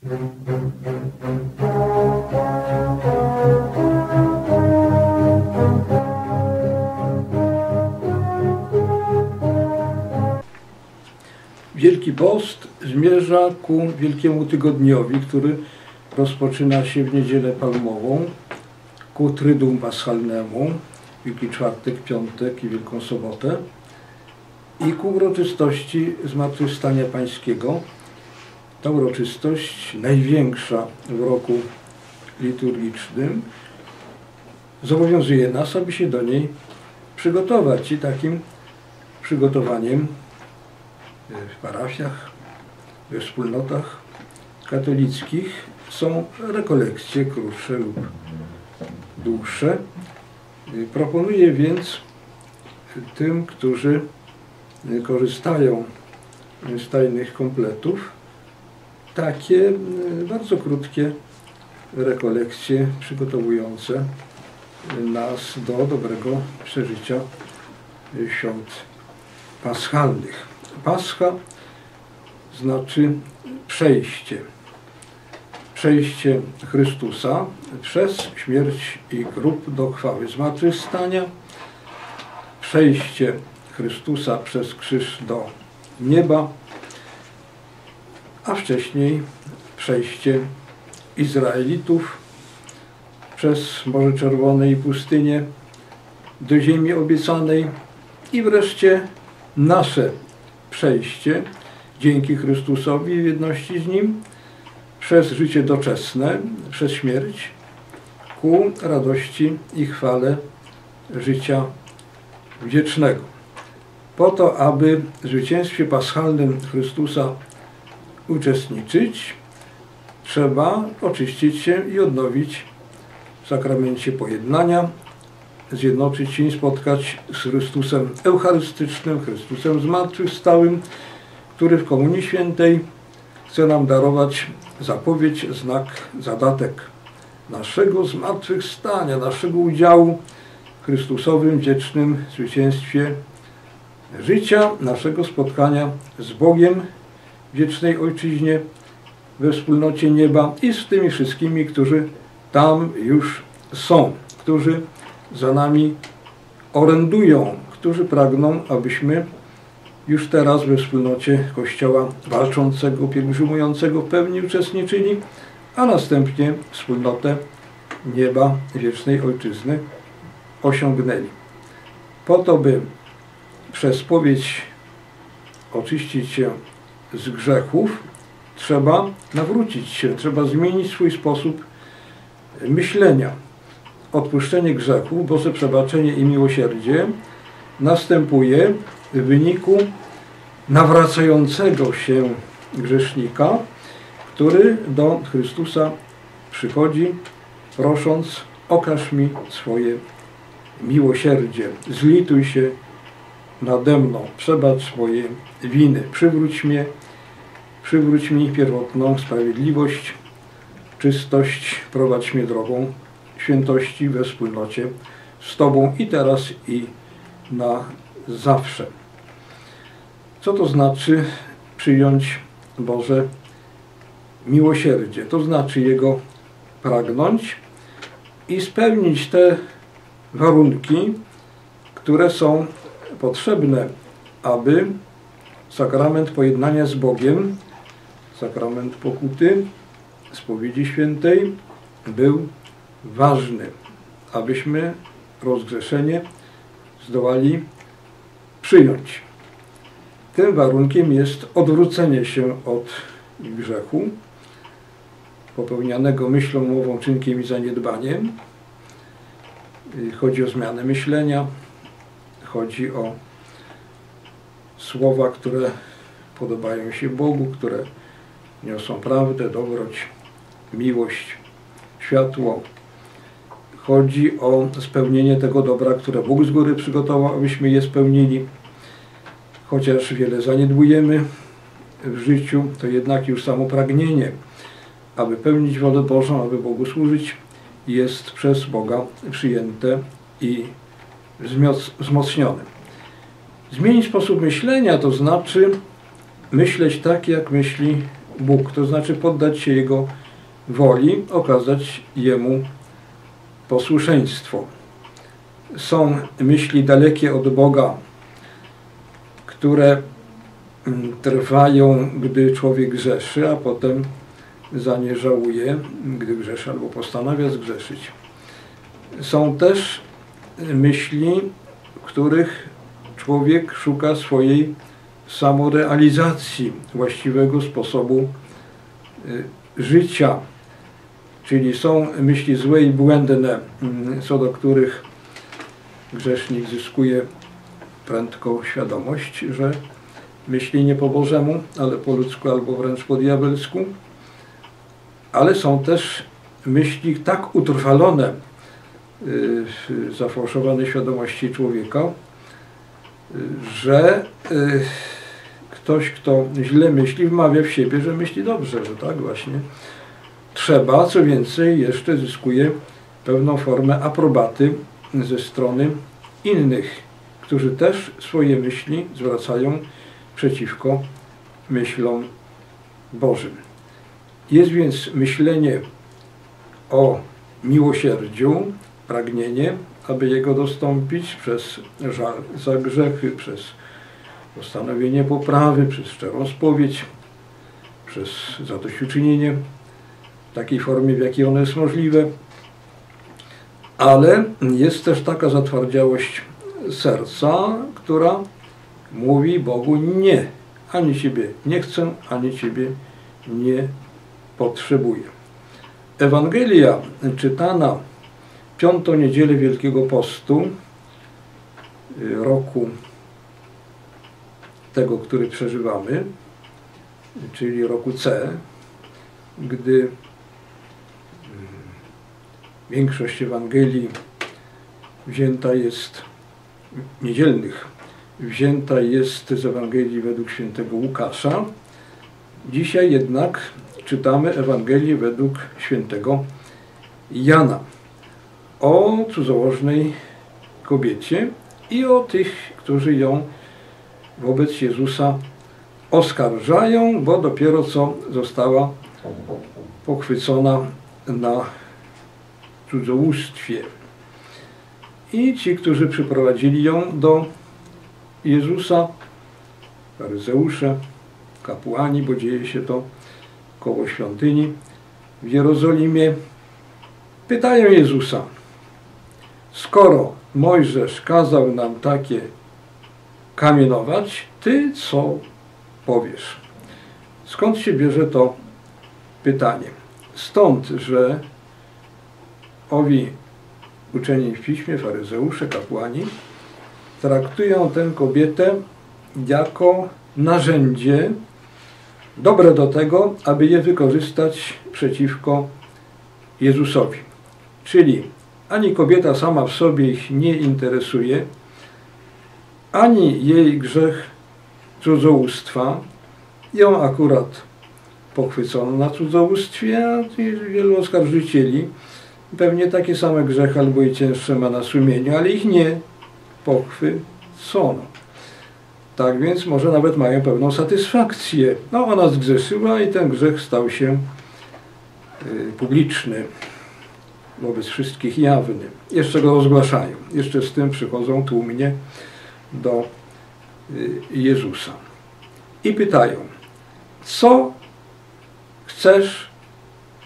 Wielki Post zmierza ku Wielkiemu Tygodniowi, który rozpoczyna się w Niedzielę Palmową, ku Tryduum Paschalnemu, Wielki Czwartek, Piątek i Wielką Sobotę i ku uroczystości Zmartwychwstania Pańskiego. Ta uroczystość, największa w roku liturgicznym, zobowiązuje nas, aby się do niej przygotować i takim przygotowaniem w parafiach, we wspólnotach katolickich są rekolekcje krótsze lub dłuższe. Proponuję więc tym, którzy korzystają z tajnych kompletów, takie bardzo krótkie rekolekcje przygotowujące nas do dobrego przeżycia świąt paschalnych. Pascha znaczy przejście. Przejście Chrystusa przez śmierć i grób do chwały zmartwychwstania. Przejście Chrystusa przez krzyż do nieba, a wcześniej przejście Izraelitów przez Morze Czerwone i pustynię do ziemi obiecanej i wreszcie nasze przejście dzięki Chrystusowi w jedności z Nim przez życie doczesne, przez śmierć ku radości i chwale życia wiecznego. Po to, aby w zwycięstwie paschalnym Chrystusa uczestniczyć, trzeba oczyścić się i odnowić w sakramencie pojednania, zjednoczyć się i spotkać z Chrystusem Eucharystycznym, Chrystusem zmartwychwstałym, który w Komunii Świętej chce nam darować zapowiedź, znak, zadatek naszego zmartwychwstania, naszego udziału w Chrystusowym wiecznym zwycięstwie życia, naszego spotkania z Bogiem wiecznej Ojczyźnie, we wspólnocie nieba i z tymi wszystkimi, którzy tam już są, którzy za nami orędują, którzy pragną, abyśmy już teraz we wspólnocie Kościoła walczącego, pielgrzymującego w pełni uczestniczyli, a następnie wspólnotę nieba wiecznej Ojczyzny osiągnęli. Po to, by przez spowiedź oczyścić się z grzechów, trzeba nawrócić się, trzeba zmienić swój sposób myślenia. Odpuszczenie grzechów, Boże przebaczenie i miłosierdzie następuje w wyniku nawracającego się grzesznika, który do Chrystusa przychodzi, prosząc: Okaż mi swoje miłosierdzie, zlituj się nade mną, przebacz moje winy, przywróć mnie, przywróć mi pierwotną sprawiedliwość, czystość, prowadź mnie drogą świętości we wspólnocie z Tobą i teraz i na zawsze. Co to znaczy przyjąć Boże miłosierdzie? To znaczy Jego pragnąć i spełnić te warunki, które są potrzebne, aby sakrament pojednania z Bogiem, sakrament pokuty, spowiedzi świętej był ważny, abyśmy rozgrzeszenie zdołali przyjąć. Tym warunkiem jest odwrócenie się od grzechu, popełnianego myślą, mową, czynkiem i zaniedbaniem. Chodzi o zmianę myślenia, chodzi o słowa, które podobają się Bogu, które niosą prawdę, dobroć, miłość, światło. Chodzi o spełnienie tego dobra, które Bóg z góry przygotował, abyśmy je spełnili. Chociaż wiele zaniedbujemy w życiu, to jednak już samo pragnienie, aby pełnić wolę Bożą, aby Bogu służyć, jest przez Boga przyjęte i wzmocnione. Zmienić sposób myślenia to znaczy myśleć tak, jak myśli Bóg, to znaczy poddać się Jego woli, okazać Jemu posłuszeństwo. Są myśli dalekie od Boga, które mm, trwają, gdy człowiek grzeszy, a potem za nie żałuje, gdy grzeszy albo postanawia zgrzeszyć. Są też myśli, w których człowiek szuka swojej samorealizacji, właściwego sposobu y, życia. Czyli są myśli złe i błędne, mm, co do których grzesznik zyskuje prędko świadomość, że myśli nie po Bożemu, ale po ludzku albo wręcz po diabelsku. Ale są też myśli tak utrwalone zafałszowanej świadomości człowieka, że y, ktoś, kto źle myśli, wmawia w siebie, że myśli dobrze, że tak właśnie trzeba, co więcej, jeszcze zyskuje pewną formę aprobaty ze strony innych, którzy też swoje myśli zwracają przeciwko myślom Bożym. Jest więc myślenie o miłosierdziu, pragnienie, aby Jego dostąpić przez żal za grzechy, przez postanowienie poprawy, przez szczerą spowiedź, przez zadośćuczynienie w takiej formie, w jakiej ono jest możliwe. Ale jest też taka zatwardziałość serca, która mówi Bogu nie. Ani Ciebie nie chcę, ani Ciebie nie potrzebuję. Ewangelia czytana piątą niedzielę Wielkiego Postu y, roku tego, który przeżywamy, czyli roku C, gdy mm, większość Ewangelii wzięta jest, niedzielnych, wzięta jest z Ewangelii według świętego Łukasza. Dzisiaj jednak czytamy Ewangelię według świętego Jana o cudzołożnej kobiecie i o tych, którzy ją wobec Jezusa oskarżają, bo dopiero co została pochwycona na cudzołóstwie. I ci, którzy przyprowadzili ją do Jezusa, faryzeusze, kapłani, bo dzieje się to koło świątyni w Jerozolimie, pytają Jezusa, skoro Mojżesz kazał nam takie kamienować, ty co powiesz? Skąd się bierze to pytanie? Stąd, że owi uczeni w piśmie, faryzeusze, kapłani, traktują tę kobietę jako narzędzie dobre do tego, aby je wykorzystać przeciwko Jezusowi. Czyli ani kobieta sama w sobie ich nie interesuje, ani jej grzech cudzołóstwa. Ją akurat pochwycono na cudzołóstwie, a wielu oskarżycieli pewnie takie same grzechy albo i cięższe ma na sumieniu, ale ich nie pochwycono. Tak więc może nawet mają pewną satysfakcję. No ona zgrzeszyła i ten grzech stał się y, publiczny wobec wszystkich jawny. Jeszcze go rozgłaszają. Jeszcze z tym przychodzą tłumnie do y, Jezusa. I pytają, co chcesz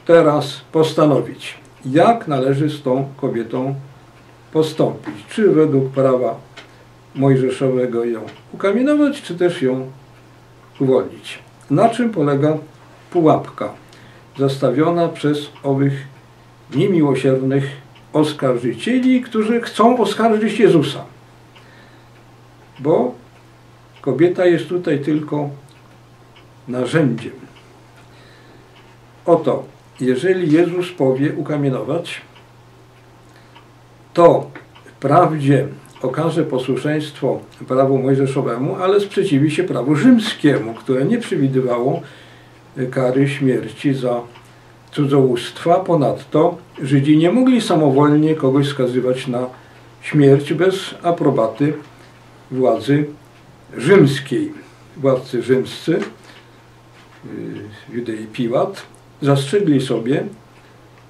teraz postanowić? Jak należy z tą kobietą postąpić? Czy według prawa mojżeszowego ją ukamienować, czy też ją uwolnić? Na czym polega pułapka zastawiona przez owych niemiłosiernych oskarżycieli, którzy chcą oskarżyć Jezusa. Bo kobieta jest tutaj tylko narzędziem. Oto, jeżeli Jezus powie ukamienować, to wprawdzie okaże posłuszeństwo prawu mojżeszowemu, ale sprzeciwi się prawu rzymskiemu, które nie przewidywało kary śmierci za cudzołóstwa. Ponadto Żydzi nie mogli samowolnie kogoś skazywać na śmierć bez aprobaty władzy rzymskiej. Władcy rzymscy w Judei Piłat, zastrzegli sobie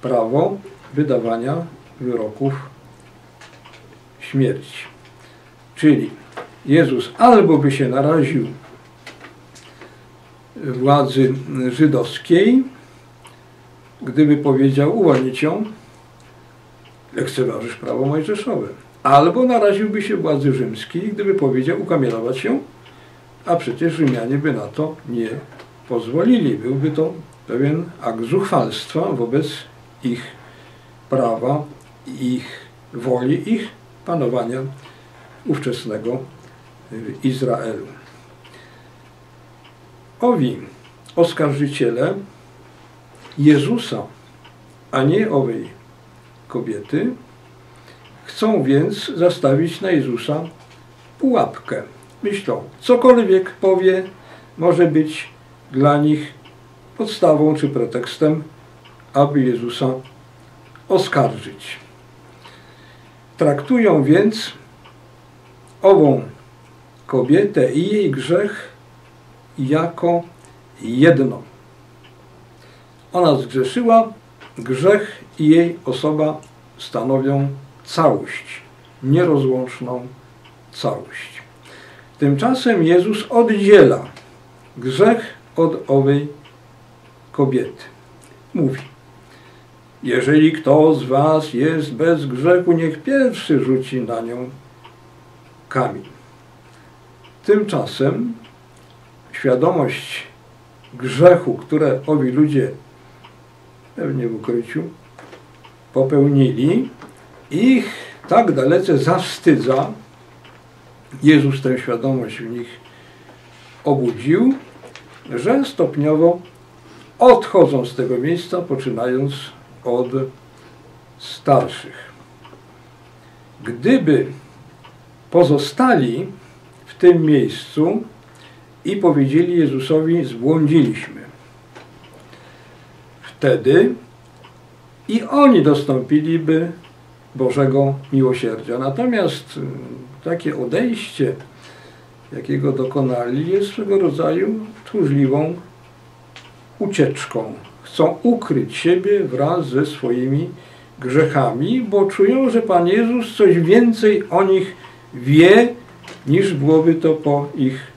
prawo wydawania wyroków śmierci. Czyli Jezus albo by się naraził władzy żydowskiej, gdyby powiedział uwolnić ją, lekceważysz prawo mojżeszowe. Albo naraziłby się władzy rzymskiej, gdyby powiedział ukamienować ją, a przecież Rzymianie by na to nie pozwolili. Byłby to pewien akt zuchwalstwa wobec ich prawa, ich woli, ich panowania ówczesnego Izraelu. Owi oskarżyciele Jezusa, a nie owej kobiety, chcą więc zastawić na Jezusa pułapkę. Myślą, cokolwiek powie, może być dla nich podstawą czy pretekstem, aby Jezusa oskarżyć. Traktują więc ową kobietę i jej grzech jako jedno. Ona zgrzeszyła, grzech i jej osoba stanowią całość, nierozłączną całość. Tymczasem Jezus oddziela grzech od owej kobiety. Mówi, jeżeli kto z was jest bez grzechu, niech pierwszy rzuci na nią kamień. Tymczasem świadomość grzechu, które owi ludzie pewnie w ukryciu popełnili, ich tak dalece zawstydza. Jezus tę świadomość w nich obudził, że stopniowo odchodzą z tego miejsca, poczynając od starszych. Gdyby pozostali w tym miejscu i powiedzieli Jezusowi, zbłądziliśmy, wtedy i oni dostąpiliby Bożego miłosierdzia. Natomiast mm, takie odejście, jakiego dokonali, jest swego rodzaju tchórzliwą ucieczką. Chcą ukryć siebie wraz ze swoimi grzechami, bo czują, że Pan Jezus coś więcej o nich wie, niż byłoby to po ich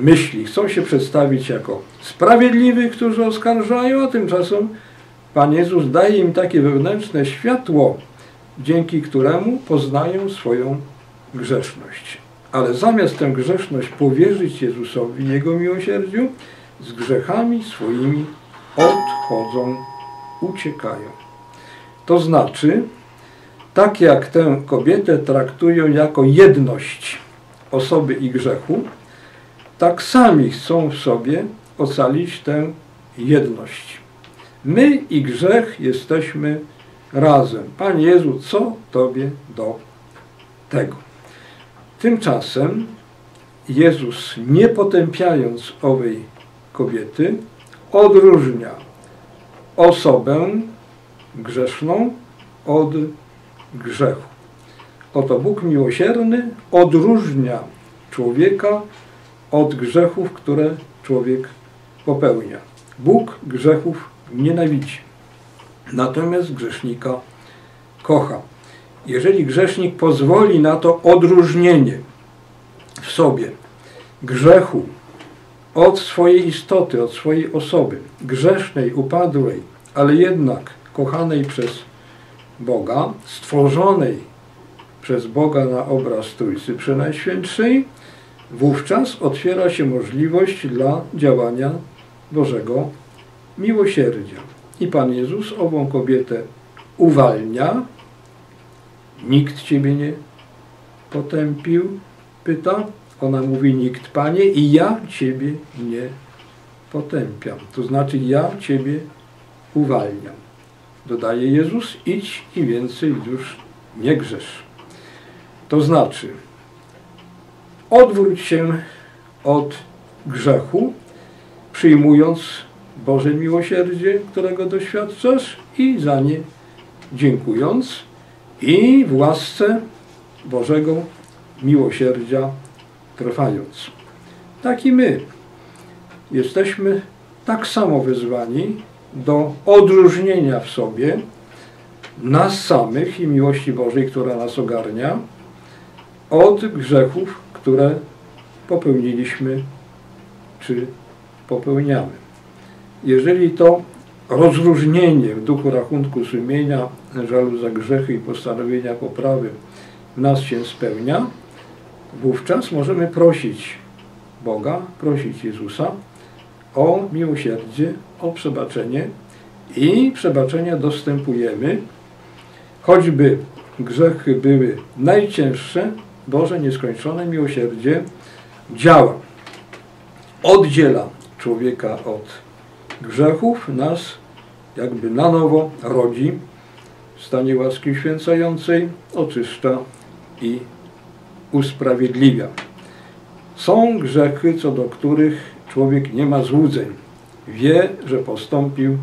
myśli. Chcą się przedstawić jako sprawiedliwych, którzy oskarżają, a tymczasem Pan Jezus daje im takie wewnętrzne światło, dzięki któremu poznają swoją grzeszność. Ale zamiast tę grzeszność powierzyć Jezusowi, Jego miłosierdziu, z grzechami swoimi odchodzą, uciekają. To znaczy, tak jak tę kobietę traktują jako jedność osoby i grzechu, tak sami chcą w sobie ocalić tę jedność. My i grzech jesteśmy razem. Panie Jezu, co Tobie do tego? Tymczasem Jezus, nie potępiając owej kobiety, odróżnia osobę grzeszną od grzechu. Oto Bóg miłosierny odróżnia człowieka od grzechów, które człowiek popełnia. Bóg grzechów nienawidzi, natomiast grzesznika kocha. Jeżeli grzesznik pozwoli na to odróżnienie w sobie grzechu od swojej istoty, od swojej osoby, grzesznej, upadłej, ale jednak kochanej przez Boga, stworzonej przez Boga na obraz Trójcy Przenajświętszej, wówczas otwiera się możliwość dla działania Bożego miłosierdzia. I Pan Jezus ową kobietę uwalnia. Nikt Ciebie nie potępił, pyta. Ona mówi, nikt Panie i ja Ciebie nie potępiam. To znaczy ja Ciebie uwalniam. Dodaje Jezus, idź i więcej już nie grzesz. To znaczy, odwróć się od grzechu, przyjmując Boże miłosierdzie, którego doświadczasz i za nie dziękując i w łasce Bożego miłosierdzia trwając. Tak i my jesteśmy tak samo wezwani do odróżnienia w sobie nas samych i miłości Bożej, która nas ogarnia, od grzechów, które popełniliśmy czy popełniamy. Jeżeli to rozróżnienie w duchu rachunku sumienia, żalu za grzechy i postanowienia poprawy w nas się spełnia, wówczas możemy prosić Boga, prosić Jezusa o miłosierdzie, o przebaczenie i przebaczenia dostępujemy, choćby grzechy były najcięższe, Boże nieskończone miłosierdzie działa. Oddziela człowieka od grzechów, nas jakby na nowo rodzi w stanie łaski święcającej, oczyszcza i usprawiedliwia. Są grzechy, co do których człowiek nie ma złudzeń. Wie, że postąpił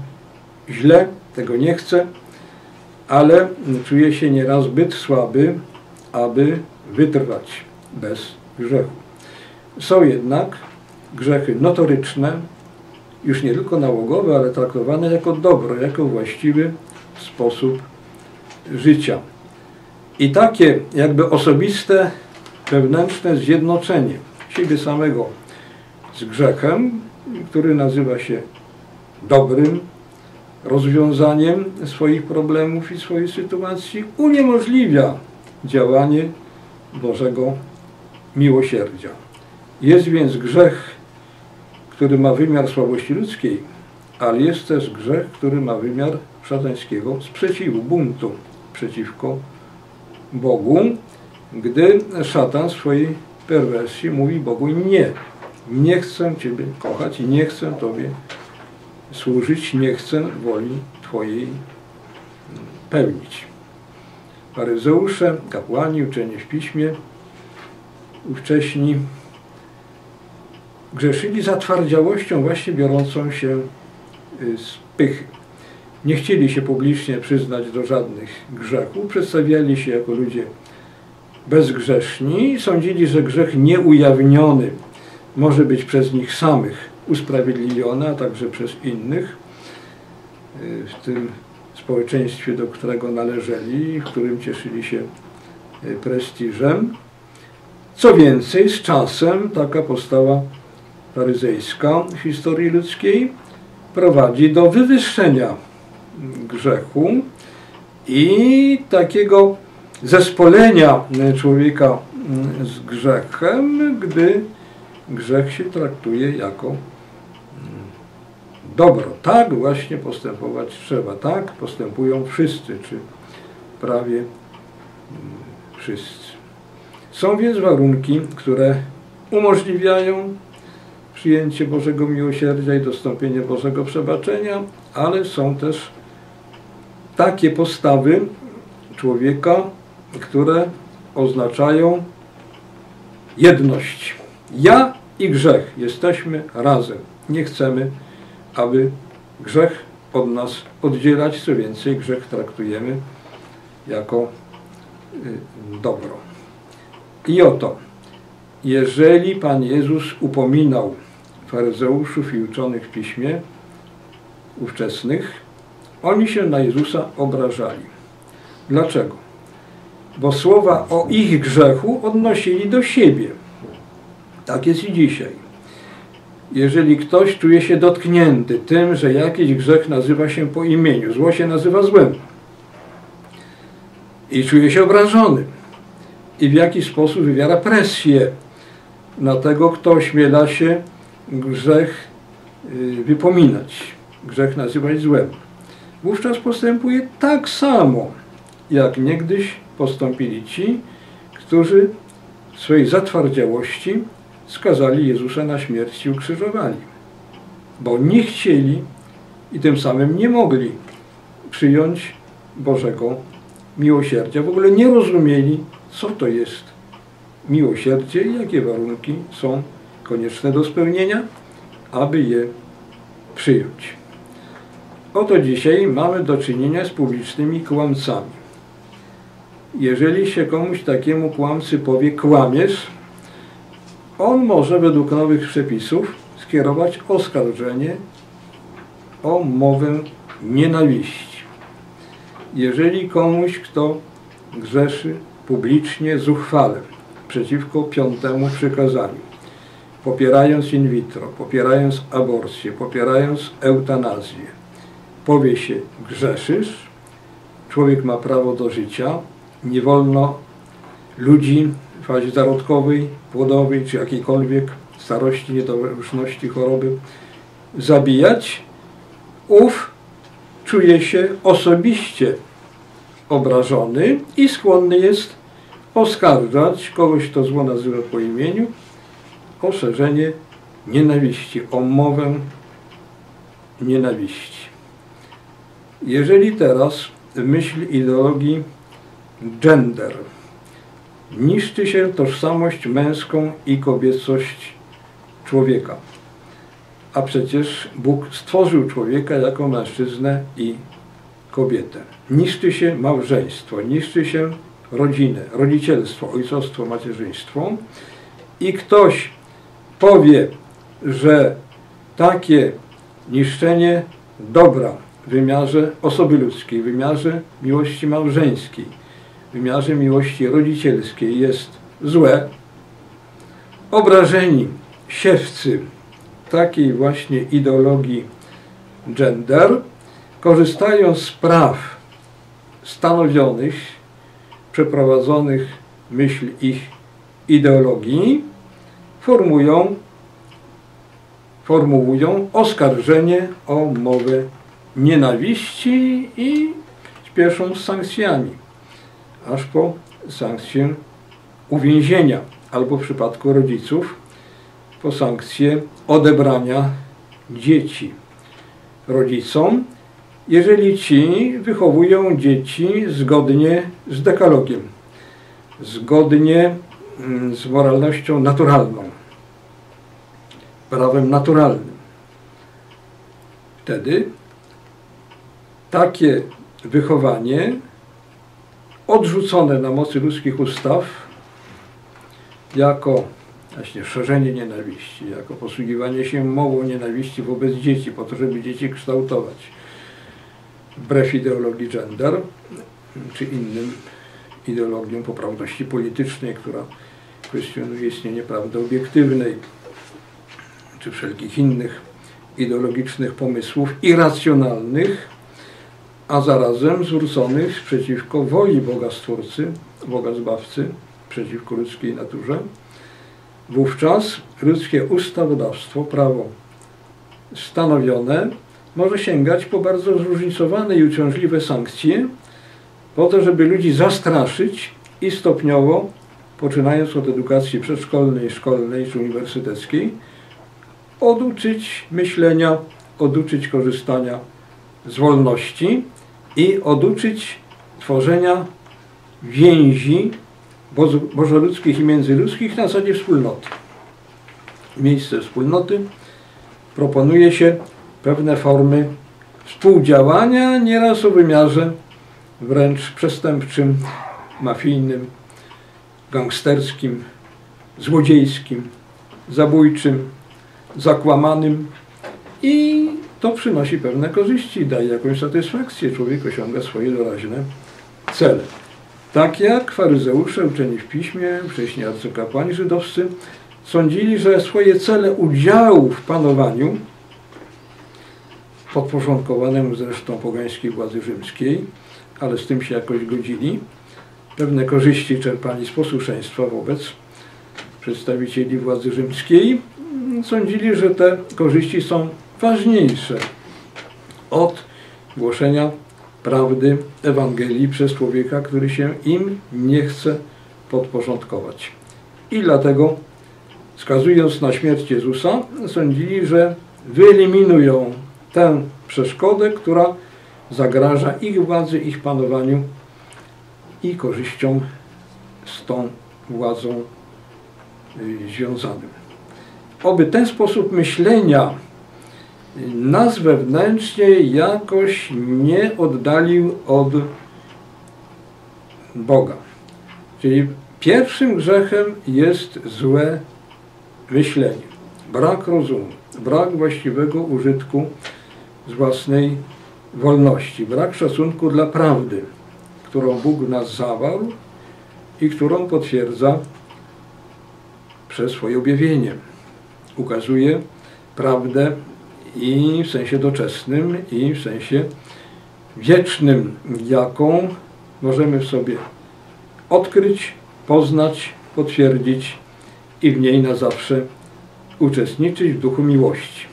źle, tego nie chce, ale czuje się nieraz zbyt słaby, aby wytrwać bez grzechu. Są jednak grzechy notoryczne, już nie tylko nałogowe, ale traktowane jako dobro, jako właściwy sposób życia. I takie jakby osobiste, wewnętrzne zjednoczenie siebie samego z grzechem, który nazywa się dobrym rozwiązaniem swoich problemów i swojej sytuacji, uniemożliwia działanie Bożego miłosierdzia. Jest więc grzech, który ma wymiar słabości ludzkiej, ale jest też grzech, który ma wymiar szatańskiego sprzeciwu, buntu przeciwko Bogu, gdy szatan swojej perwersji mówi Bogu nie, nie chcę Ciebie kochać i nie chcę Tobie służyć, nie chcę woli Twojej pełnić. Faryzeusze, kapłani, uczeni w piśmie, ówcześni grzeszyli zatwardziałością właśnie biorącą się y, z pychy. Nie chcieli się publicznie przyznać do żadnych grzechów, przedstawiali się jako ludzie bezgrzeszni sądzili, że grzech nieujawniony może być przez nich samych usprawiedliwiony, a także przez innych y, w tym społeczeństwie, do którego należeli, w którym cieszyli się y, prestiżem. Co więcej, z czasem taka postawa faryzejska w historii ludzkiej prowadzi do wywyższenia grzechu i takiego zespolenia człowieka z grzechem, gdy grzech się traktuje jako dobro. Tak właśnie postępować trzeba. Tak postępują wszyscy, czy prawie wszyscy. Są więc warunki, które umożliwiają przyjęcie Bożego miłosierdzia i dostąpienie Bożego przebaczenia, ale są też takie postawy człowieka, które oznaczają jedność. Ja i grzech jesteśmy razem. Nie chcemy, aby grzech od nas oddzielać, co więcej, grzech traktujemy jako y, dobro. I oto, jeżeli Pan Jezus upominał faryzeuszów i uczonych w piśmie ówczesnych, oni się na Jezusa obrażali. Dlaczego? Bo słowa o ich grzechu odnosili do siebie. Tak jest i dzisiaj. Jeżeli ktoś czuje się dotknięty tym, że jakiś grzech nazywa się po imieniu, zło się nazywa złem. I czuje się obrażony. I w jakiś sposób wywiera presję na tego, kto ośmiela się grzech y, wypominać, grzech nazywać złem. Wówczas postępuje tak samo, jak niegdyś postąpili ci, którzy w swojej zatwardziałości skazali Jezusa na śmierć i ukrzyżowali. Bo nie chcieli i tym samym nie mogli przyjąć Bożego miłosierdzia. W ogóle nie rozumieli, co to jest miłosierdzie i jakie warunki są konieczne do spełnienia, aby je przyjąć. Oto dzisiaj mamy do czynienia z publicznymi kłamcami. Jeżeli się komuś takiemu kłamcy powie kłamiesz, on może według nowych przepisów skierować oskarżenie o mowę nienawiści. Jeżeli komuś, kto grzeszy publicznie, zuchwale przeciwko piątemu przykazaniu, popierając in vitro, popierając aborcję, popierając eutanazję, powie się grzeszysz, człowiek ma prawo do życia, nie wolno ludzi fazie zarodkowej, płodowej czy jakiejkolwiek starości, niedołężności, choroby zabijać, ów czuje się osobiście obrażony i skłonny jest oskarżać kogoś, kto zło nazywa po imieniu, o szerzenie nienawiści, o mowę nienawiści. Jeżeli teraz myśl ideologii gender niszczy się tożsamość męską i kobiecość człowieka, a przecież Bóg stworzył człowieka jako mężczyznę i kobietę. Niszczy się małżeństwo, niszczy się rodzinę, rodzicielstwo, ojcostwo, macierzyństwo i ktoś powie, że takie niszczenie dobra w wymiarze osoby ludzkiej, w wymiarze miłości małżeńskiej, wymiarze miłości rodzicielskiej jest złe, obrażeni siewcy takiej właśnie ideologii gender korzystają z praw stanowionych, przeprowadzonych myśl ich ideologii, formują, formułują oskarżenie o mowę nienawiści i śpieszą z sankcjami, aż po sankcję uwięzienia, albo w przypadku rodziców po sankcję odebrania dzieci rodzicom, jeżeli ci wychowują dzieci zgodnie z dekalogiem, zgodnie mm, z moralnością naturalną, prawem naturalnym. Wtedy takie wychowanie odrzucone na mocy ludzkich ustaw jako właśnie szerzenie nienawiści, jako posługiwanie się mową nienawiści wobec dzieci, po to, żeby dzieci kształtować, wbrew ideologii gender, czy innym ideologiom poprawności politycznej, która kwestionuje istnienie prawdy obiektywnej, czy wszelkich innych ideologicznych pomysłów irracjonalnych, a zarazem zwróconych przeciwko woli Boga Stwórcy, Boga Zbawcy, przeciwko ludzkiej naturze, wówczas ludzkie ustawodawstwo, prawo stanowione może sięgać po bardzo zróżnicowane i uciążliwe sankcje, po to, żeby ludzi zastraszyć i stopniowo, poczynając od edukacji przedszkolnej, szkolnej czy uniwersyteckiej, oduczyć myślenia, oduczyć korzystania z wolności i oduczyć tworzenia więzi bożoludzkich i międzyludzkich na zasadzie wspólnoty. Miejsce wspólnoty proponuje się pewne formy współdziałania, nieraz o wymiarze wręcz przestępczym, mafijnym, gangsterskim, złodziejskim, zabójczym, zakłamanym i to przynosi pewne korzyści, daje jakąś satysfakcję. Człowiek osiąga swoje doraźne cele. Tak jak faryzeusze uczeni w piśmie, wcześniej arcykapłani żydowscy, sądzili, że swoje cele udziału w panowaniu, podporządkowanemu zresztą pogańskiej władzy rzymskiej, ale z tym się jakoś godzili, pewne korzyści czerpali z posłuszeństwa wobec przedstawicieli władzy rzymskiej, sądzili, że te korzyści są ważniejsze od głoszenia prawdy Ewangelii przez człowieka, który się im nie chce podporządkować. I dlatego, wskazując na śmierć Jezusa, sądzili, że wyeliminują tę przeszkodę, która zagraża ich władzy, ich panowaniu i korzyściom z tą władzą y, związanym. Oby ten sposób myślenia nas wewnętrznie jakoś nie oddalił od Boga. Czyli pierwszym grzechem jest złe myślenie, brak rozumu, brak właściwego użytku z własnej wolności, brak szacunku dla prawdy, którą Bóg w nas zawarł i którą potwierdza przez swoje objawienie. Ukazuje prawdę i w sensie doczesnym, i w sensie wiecznym, jaką możemy w sobie odkryć, poznać, potwierdzić i w niej na zawsze uczestniczyć w duchu miłości.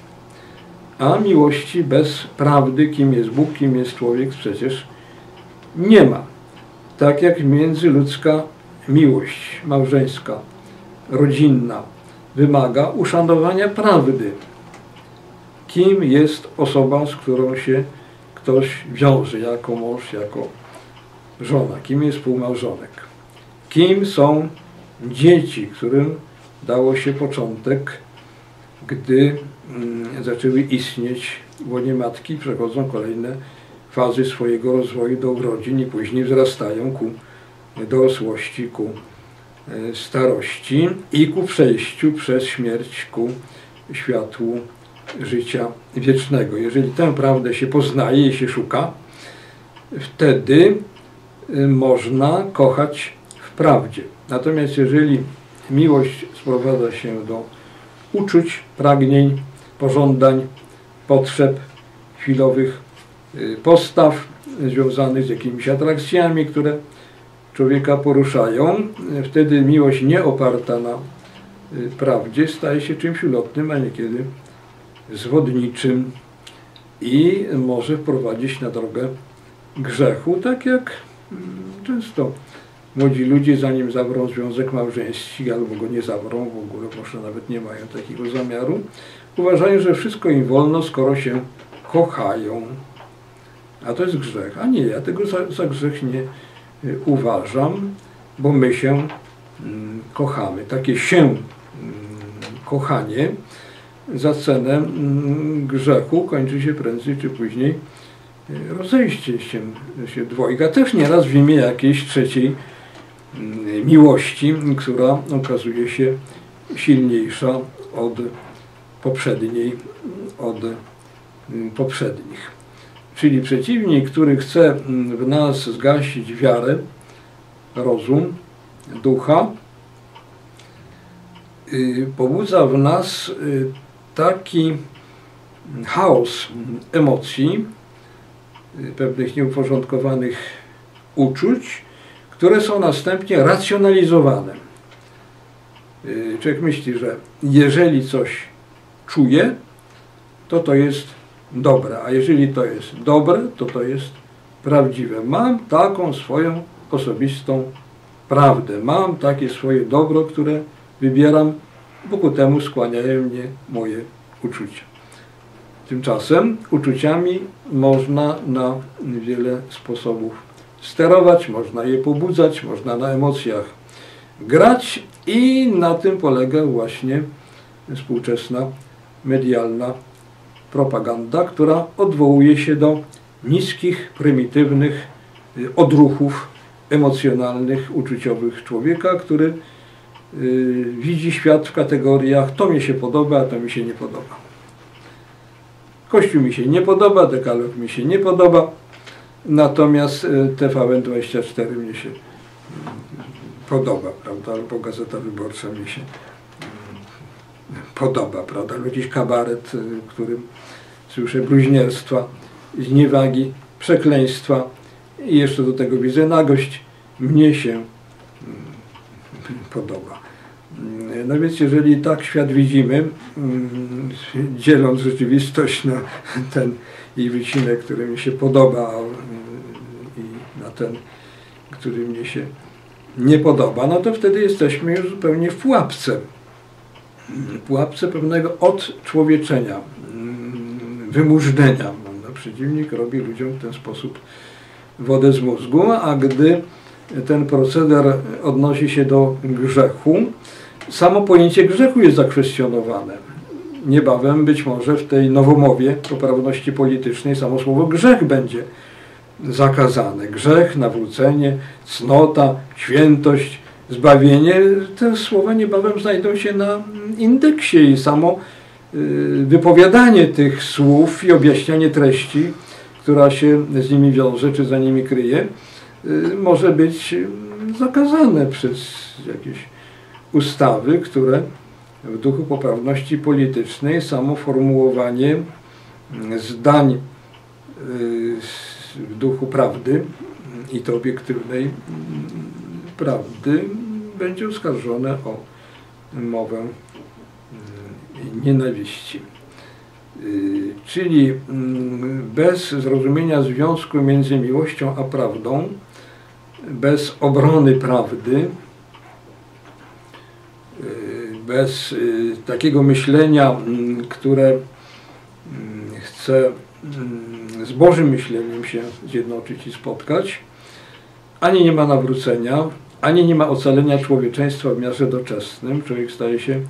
A miłości bez prawdy, kim jest Bóg, kim jest człowiek, przecież nie ma. Tak jak międzyludzka miłość małżeńska, rodzinna wymaga uszanowania prawdy. Kim jest osoba, z którą się ktoś wiąże jako mąż, jako żona, kim jest współmałżonek. Kim są dzieci, którym dało się początek, gdy mm, zaczęły istnieć w łonie matki, przechodzą kolejne fazy swojego rozwoju do urodzin i później wzrastają ku dorosłości, ku e, starości i ku przejściu przez śmierć ku światłu życia wiecznego. Jeżeli tę prawdę się poznaje i się szuka, wtedy y, można kochać w prawdzie. Natomiast jeżeli miłość sprowadza się do uczuć, pragnień, pożądań, potrzeb, chwilowych y, postaw związanych z jakimiś atrakcjami, które człowieka poruszają, wtedy miłość nie oparta na y, prawdzie staje się czymś ulotnym, a niekiedy zwodniczym i może wprowadzić na drogę grzechu, tak jak mm, często młodzi ludzie, zanim zawrą związek małżeński albo go nie zawrą, w ogóle może nawet nie mają takiego zamiaru, uważają, że wszystko im wolno, skoro się kochają. A to jest grzech. A nie, ja tego za, za grzech nie y, uważam, bo my się mm, kochamy. Takie się mm, kochanie za cenę mm, grzechu kończy się prędzej czy później e, rozejście się, się dwojga. Też nieraz w imię jakiejś trzeciej mm, miłości, która okazuje się silniejsza od poprzedniej, od mm, poprzednich. Czyli przeciwnik, który chce w nas zgasić wiarę, rozum, ducha, y, pobudza w nas y, taki chaos emocji, pewnych nieuporządkowanych uczuć, które są następnie racjonalizowane. Człowiek myśli, że jeżeli coś czuje, to to jest dobre, a jeżeli to jest dobre, to to jest prawdziwe. Mam taką swoją osobistą prawdę, mam takie swoje dobro, które wybieram bo ku temu skłaniają mnie moje uczucia. Tymczasem uczuciami można na wiele sposobów sterować, można je pobudzać, można na emocjach grać i na tym polega właśnie współczesna medialna propaganda, która odwołuje się do niskich, prymitywnych odruchów emocjonalnych, uczuciowych człowieka, który widzi świat w kategoriach to mi się podoba, a to mi się nie podoba. Kościół mi się nie podoba, dekalog mi się nie podoba, natomiast y, TVN24 mnie się mm, podoba, prawda, albo Gazeta Wyborcza mi się podoba, prawda, albo jakiś kabaret, y, w którym słyszę bluźnierstwa, zniewagi, przekleństwa. I jeszcze do tego widzę nagość, mnie się podoba. No więc jeżeli tak świat widzimy, mm, dzieląc rzeczywistość na ten i wycinek, który mi się podoba mm, i na ten, który mnie się nie podoba, no to wtedy jesteśmy już zupełnie w pułapce. Pułapce pewnego odczłowieczenia, mm, wymużdżenia. Przeciwnik robi ludziom w ten sposób wodę z mózgu, a gdy ten proceder odnosi się do grzechu, samo pojęcie grzechu jest zakwestionowane. Niebawem być może w tej nowomowie poprawności politycznej samo słowo grzech będzie zakazane. Grzech, nawrócenie, cnota, świętość, zbawienie, te słowa niebawem znajdą się na indeksie i samo y, wypowiadanie tych słów i objaśnianie treści, która się z nimi wiąże, czy za nimi kryje, może być zakazane przez jakieś ustawy, które w duchu poprawności politycznej samo formułowanie zdań w duchu prawdy i to obiektywnej prawdy będzie oskarżone o mowę nienawiści. Y, czyli mm, bez zrozumienia związku między miłością a prawdą, bez obrony prawdy, y, bez y, takiego myślenia, które chce z Bożym myśleniem się zjednoczyć i spotkać, ani nie ma nawrócenia, ani nie ma ocalenia człowieczeństwa w miarze doczesnym. Człowiek staje się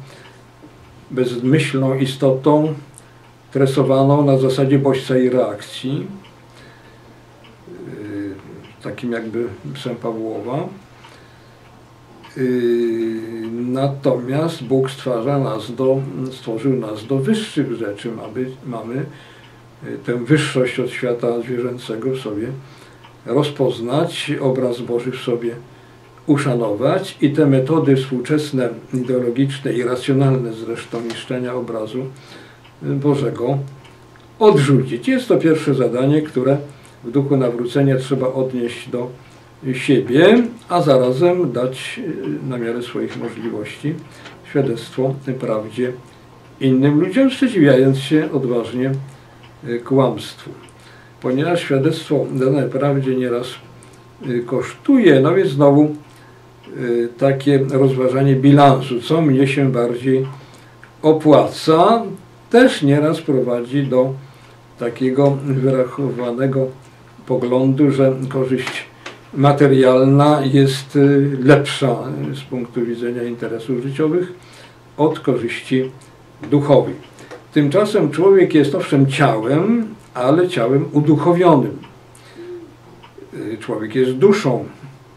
bezmyślną istotą, tresowaną na zasadzie bodźca i reakcji, takim jakby psem Pawłowa. Yy, natomiast Bóg stwarza nas do, stworzył nas do wyższych rzeczy. Mamy, mamy tę wyższość od świata zwierzęcego w sobie rozpoznać, obraz Boży w sobie uszanować i te metody współczesne, ideologiczne i racjonalne zresztą niszczenia obrazu Bożego odrzucić. Jest to pierwsze zadanie, które w duchu nawrócenia trzeba odnieść do siebie, a zarazem dać y, na miarę swoich możliwości świadectwo prawdzie innym ludziom, sprzeciwiając się odważnie y, kłamstwu. Ponieważ świadectwo dane prawdzie nieraz y, kosztuje, no więc znowu takie rozważanie bilansu, co mnie się bardziej opłaca, też nieraz prowadzi do takiego wyrachowanego poglądu, że korzyść materialna jest y, lepsza z punktu widzenia interesów życiowych od korzyści duchowej. Tymczasem człowiek jest owszem ciałem, ale ciałem uduchowionym. Y, człowiek jest duszą,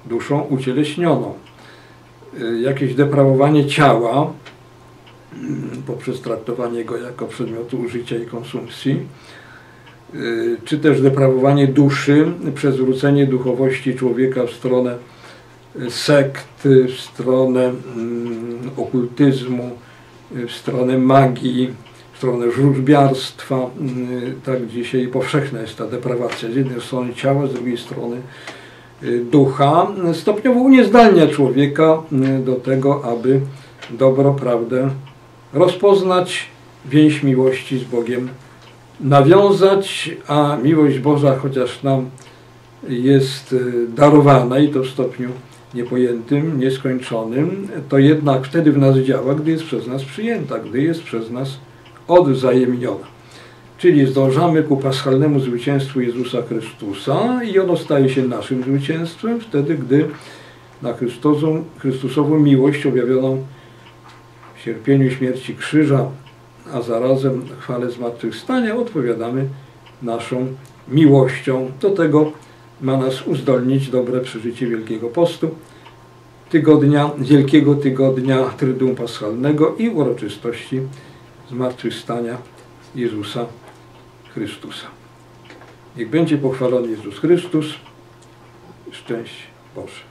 duszą ucieleśnioną. Y, jakieś deprawowanie ciała mm, poprzez traktowanie go jako przedmiotu użycia i konsumpcji, y, czy też deprawowanie duszy przez zwrócenie duchowości człowieka w stronę y, sekt, w stronę mm, okultyzmu, w stronę magii, w stronę wróżbiarstwa. Tak dzisiaj powszechna jest ta deprawacja. Z jednej strony ciała, z drugiej strony Y, ducha stopniowo uniezdalnia człowieka y, do tego, aby dobro, prawdę rozpoznać, więź miłości z Bogiem nawiązać, a miłość Boża, chociaż nam jest y, darowana i to w stopniu niepojętym, nieskończonym, to jednak wtedy w nas działa, gdy jest przez nas przyjęta, gdy jest przez nas odwzajemniona. Czyli zdążamy ku paschalnemu zwycięstwu Jezusa Chrystusa i ono staje się naszym zwycięstwem wtedy, gdy na Chrystusową, Chrystusową miłość objawioną w cierpieniu śmierci krzyża, a zarazem chwale zmartwychwstania odpowiadamy naszą miłością. Do tego ma nas uzdolnić dobre przeżycie Wielkiego Postu, tygodnia, Wielkiego Tygodnia Tryduum Paschalnego i uroczystości zmartwychwstania Jezusa Chrystusa. Niech będzie pochwalony Jezus Chrystus. Szczęść Boże.